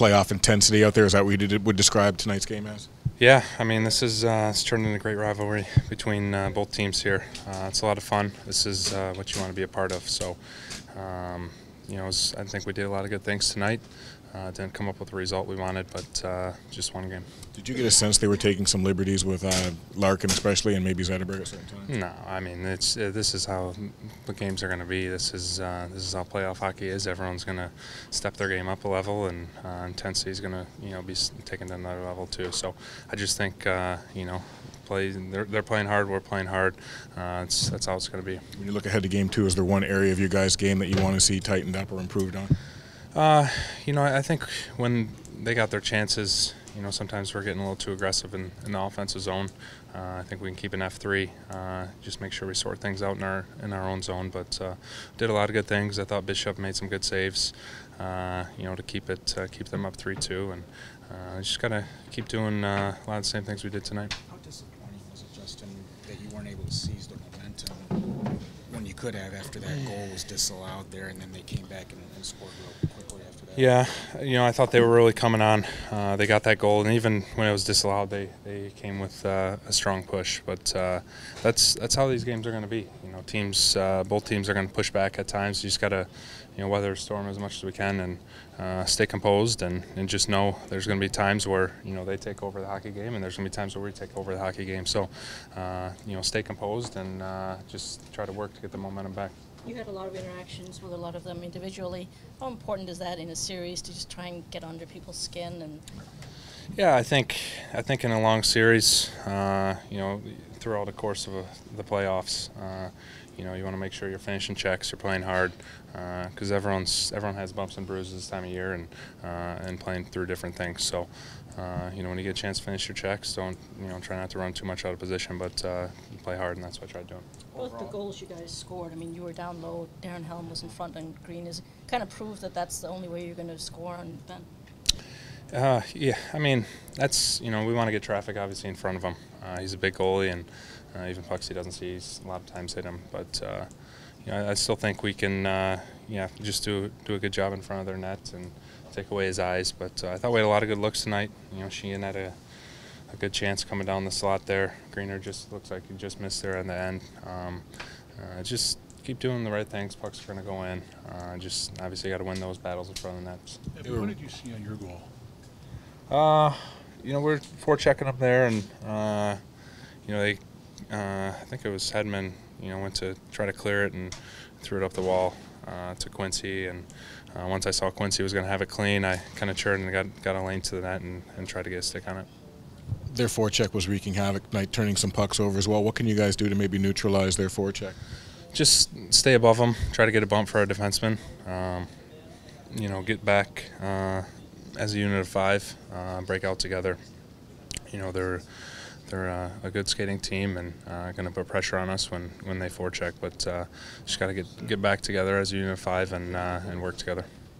playoff intensity out there. Is that what you would describe tonight's game as? Yeah, I mean, this is uh, it's turned into a great rivalry between uh, both teams here. Uh, it's a lot of fun. This is uh, what you want to be a part of. So, um, you know, was, I think we did a lot of good things tonight. Uh, didn't come up with the result we wanted, but uh, just one game. Did you get a sense they were taking some liberties with uh, Larkin, especially, and maybe Zetterberg at certain times? No, I mean it's uh, this is how the games are going to be. This is uh, this is how playoff hockey is. Everyone's going to step their game up a level, and uh, intensity is going to you know be taken to another level too. So I just think you know play. They're, they're playing hard. We're playing hard. Uh, that's how it's going to be. When you look ahead to game two, is there one area of your guys' game that you want to see tightened up or improved on? Uh, you know, I think when they got their chances, you know, sometimes we're getting a little too aggressive in, in the offensive zone. Uh, I think we can keep an F3, uh, just make sure we sort things out in our in our own zone. But uh, did a lot of good things. I thought Bishop made some good saves, uh, you know, to keep it uh, keep them up 3-2, and uh, just gotta keep doing a lot of the same things we did tonight. Justin, that you weren't able to seize the momentum when you could have after that goal was disallowed there, and then they came back and, and scored real quickly after that. Yeah, you know, I thought they were really coming on. Uh, they got that goal, and even when it was disallowed, they, they came with uh, a strong push. But uh, that's that's how these games are going to be. You know, teams, uh, both teams are going to push back at times. You just got to, you know, weather a storm as much as we can and uh, stay composed, and, and just know there's going to be times where you know they take over the hockey game, and there's going to be times where we take over the hockey game. So, Uh, you know, stay composed and uh, just try to work to get the momentum back. You had a lot of interactions with a lot of them individually. How important is that in a series to just try and get under people's skin and? Yeah, I think I think in a long series, uh, you know, throughout the course of a, the playoffs, uh, you know, you want to make sure you're finishing checks, you're playing hard, because uh, everyone's everyone has bumps and bruises this time of year, and uh, and playing through different things. So, uh, you know, when you get a chance to finish your checks, don't you know, try not to run too much out of position, but uh, play hard, and that's what I tried doing. Both the goals you guys scored, I mean, you were down low, Darren Helm was in front, and Green is kind of proved that that's the only way you're going to score on Ben. Uh, yeah, I mean, that's, you know, we want to get traffic obviously in front of him. Uh, he's a big goalie, and uh, even pucks he doesn't see, he's a lot of times hit him. But, uh, you know, I still think we can, uh, yeah, just do, do a good job in front of their net and take away his eyes. But uh, I thought we had a lot of good looks tonight. You know, Sheahan had a, a good chance coming down the slot there. Greener just looks like he just missed there in the end. Um, just keep doing the right things. Pucks are going to go in. just obviously got to win those battles in front of the nets. what did you see on your goal? Uh, you know, we're forechecking them there, and uh, you know, they, uh, I think it was Hedman, you know, went to try to clear it and threw it up the wall uh, to Quincey, and uh, once I saw Quincey was going to have it clean, I kind of churned and got got a lane to the net and, and tried to get a stick on it. Their forecheck was wreaking havoc tonight, turning some pucks over as well. What can you guys do to maybe neutralize their forecheck? Just stay above them, try to get a bump for our defensemen. Um, you know, get back uh, as a unit of five, uh, break out together. You know, they're they're uh, a good skating team and uh, going to put pressure on us when, when they forecheck. But uh, just got to get get back together as a unit of five and uh, and work together.